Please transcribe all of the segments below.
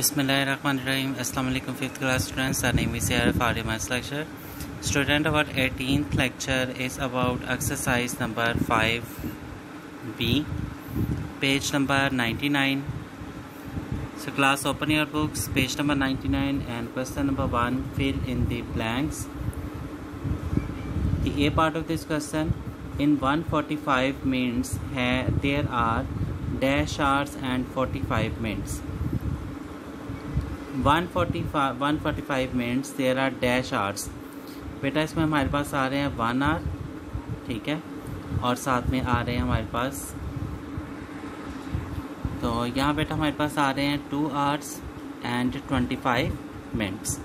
बिसमीम अल्लाम fifth class students, our name C R F R M lecture student our eighteen lecture is about exercise number five B page number ninety nine class open your books page number ninety nine and question number one fill in the blanks A part of this question in one forty five minutes है there are dash hours and forty five minutes 145 145 minutes there are dash hours बेटा, इसमें हमारे पास आ रहे हैं one hour ठीक है? और साथ में आ रहे हैं हमारे पास तो यहाँ बेटा हमारे पास आ रहे हैं two hours and twenty five minutes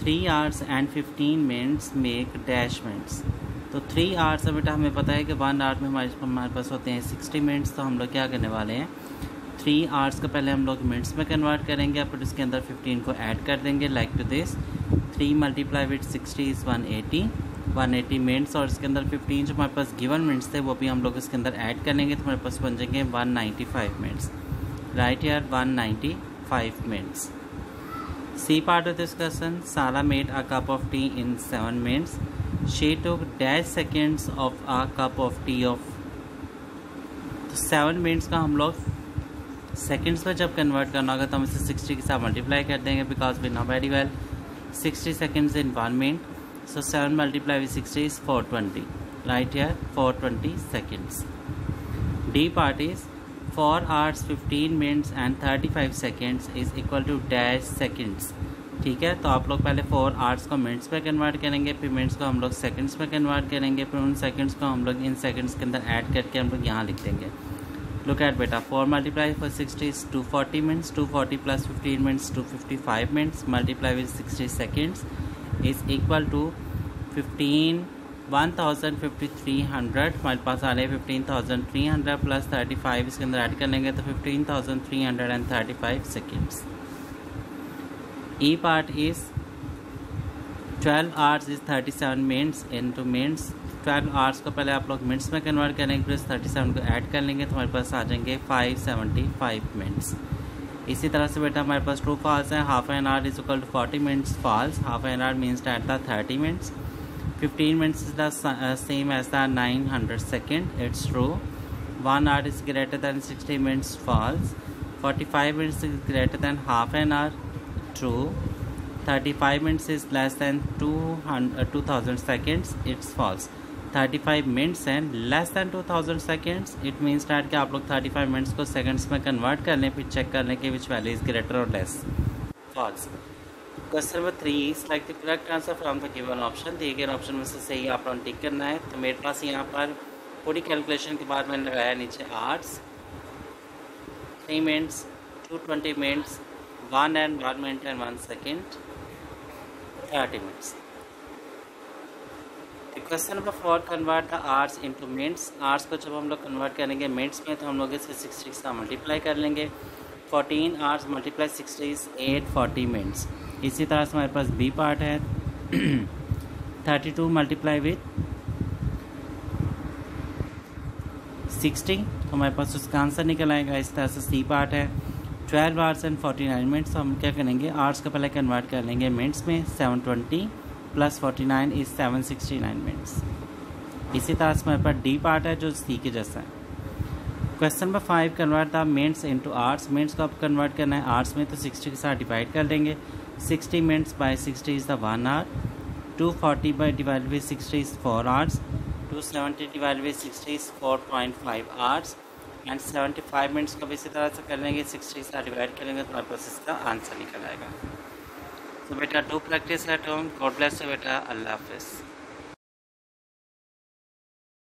three hours and fifteen minutes make dash minutes तो थ्री आवर्स बेटा, हमें पता है कि वन आवर में हमारे हमारे पास होते हैं सिक्सटी मिनट्स तो हम लोग क्या करने वाले हैं? थ्री आवर्स का पहले हम लोग मिनट्स में कन्वर्ट करेंगे, फिर उसके अंदर फिफ्टीन को ऐड कर देंगे like to this three multiply with sixty is one eighty one eighty minutes और इसके अंदर फिफ्टीन जो हमारे पास गिवन मिनट्स थे, वो भी हम लोग इसके अंदर ऐड कर लेंगे तो हमारे पास बन जाएँगे one ninety five minutes right यार one ninety five minutes C part of this question Sara made a cup of tea in seven minutes she took dash seconds of a cup of tea of seven minutes का हम लोग seconds में जब convert करना होगा तो हम इसे सिक्सटी के साथ मल्टीप्लाई कर देंगे because we know very well sixty seconds in one minute so seven multiply with sixty is four twenty right here four twenty seconds D part is four hours fifteen minutes and thirty five seconds is equal to dash seconds ठीक है तो आप लोग पहले four hours को minutes में convert करेंगे, फिर मिनट्स को हम लोग सेकंड्स में कन्वर्ट करेंगे, फिर उन सेकंड्स को हम लोग इन सेकंड्स के अंदर ऐड करके हम लोग यहाँ लिख देंगे। लुक एट बेटा four multiply for sixty is two forty minutes two forty plus fifteen minutes two fifty five minutes multiply with sixty seconds is equal to fifteen one thousand fifty three hundred हमारे पास आ रहे हैं fifteen thousand three hundred plus thirty five इसके अंदर add कर लेंगे तो fifteen thousand three hundred and thirty five seconds E part is twelve hours is thirty seven minutes in two minutes twelve hours को पहले आप लोग मिनट्स में कन्वर्ट करेंगे फिर थर्टी सेवन को ऐड कर लेंगे तो हमारे पास आ जाएँगे फाइव सेवेंटी फाइव मिनट्स इसी तरह से बेटा हमारे पास ट्रू फॉल्स है half an hour is equal to forty minutes false half an hour means at that thirty minutes fifteen minutes is the same as the nine hundred second it's true one hour is greater than sixty minutes false forty five minutes is greater than half an hour true 35 minutes is less than 200 uh, 2000 seconds. It's false 35 minutes and less than 2000 seconds it means that कि आप लोग 35 minutes को seconds में convert कर लें, फिर check कर लें कि विच वैल्यू इज़ ग्रेटर और less false question number three like the correct answer from the given option दिए गए। ऑप्शन में से सही आप लोगों टिक करना है। तो मेरे पास यहाँ पर पूरी कैलकुलेशन के बाद मैंने लगाया नीचे hours three minutes two twenty minutes one and one minute and one second thirty minutes question number four convert the hours into minutes hours को जब हम लोग कन्वर्ट करेंगे मिनट्स में तो हम लोग इसे सिक्सटी का मल्टीप्लाई कर लेंगे। Fourteen hours multiply sixty eight forty minutes इसी तरह से हमारे पास बी पार्ट है। Thirty two multiply with sixty तो हमारे पास उसका आंसर निकल आएगा। इस तरह से सी पार्ट है। Twelve hours and forty nine minutes हम क्या करेंगे? आर्ट्स को पहले कन्वर्ट कर लेंगे मिनट्स में seven twenty plus forty nine is seven sixty nine minutes इसी तरह से हमारे पास डी पार्ट है जो सी के जैसा है। Question number five convert the minutes into hours minutes को आप कन्वर्ट करना है आर्ट्स में तो सिक्सटी के साथ डिवाइड कर देंगे sixty minutes by sixty is the one hour two forty by divide by sixty is four hours two seventy divide with sixty is four point five hours and seventy five minutes को भी इसी तरह से कर लेंगे। Sixty से divide करेंगे तो पास इसका आंसर निकल आएगा। तो बेटा do practice at home God bless बेटा अल्लाह हाफिज़।